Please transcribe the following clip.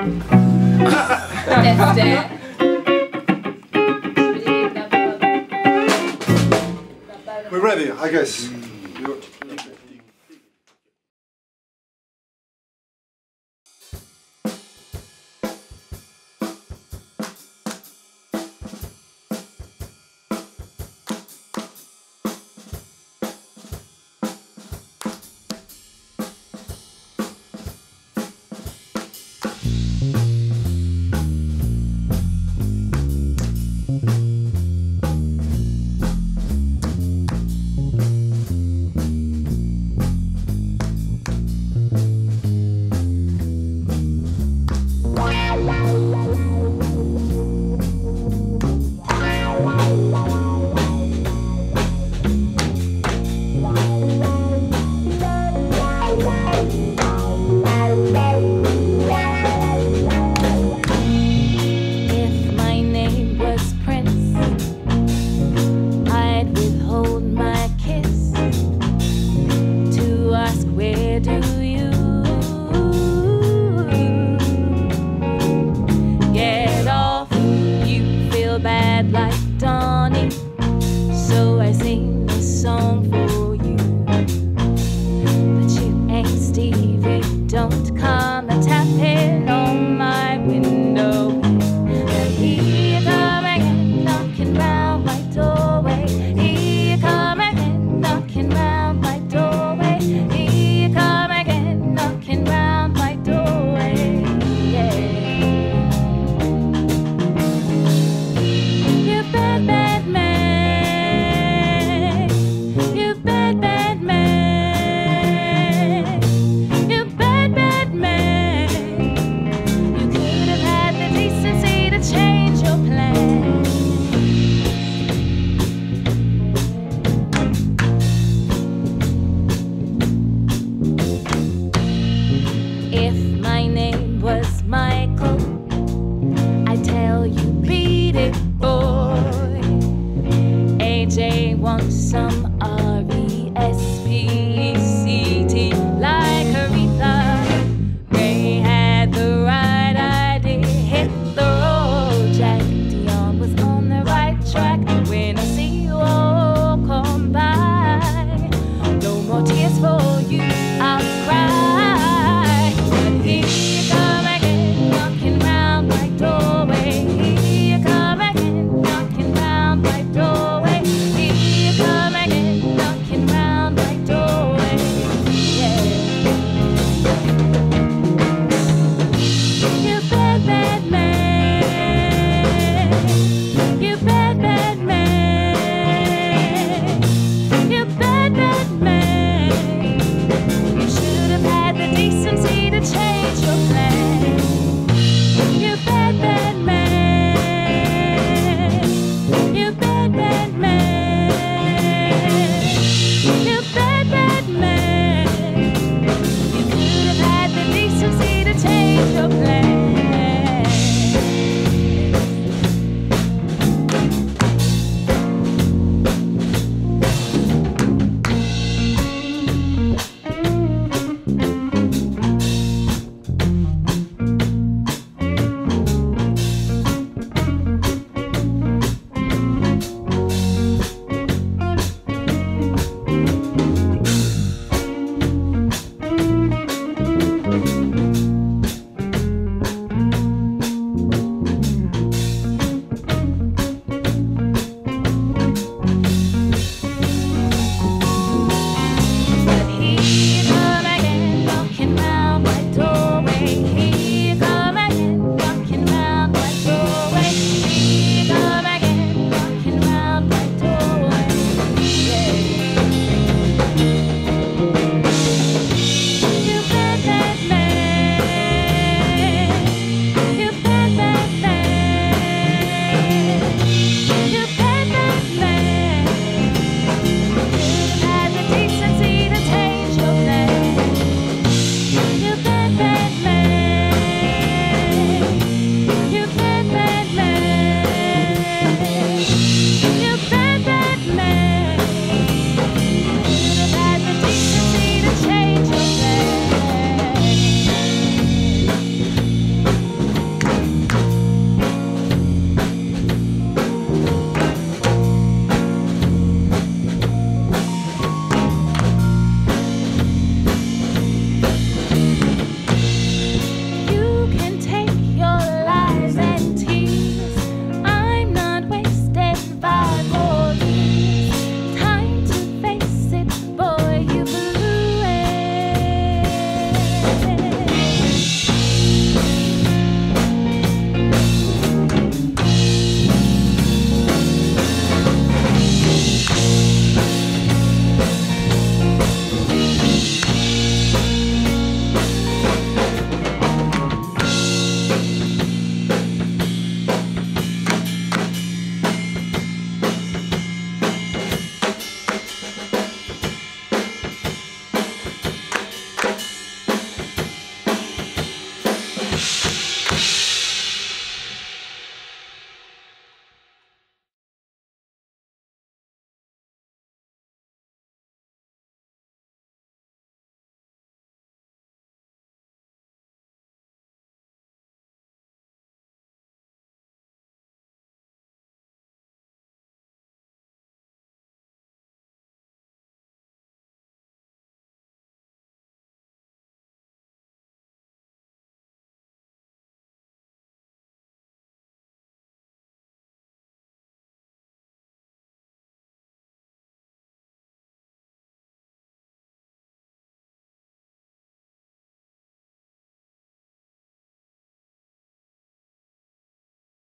Este. We're ready, I guess. You- wedding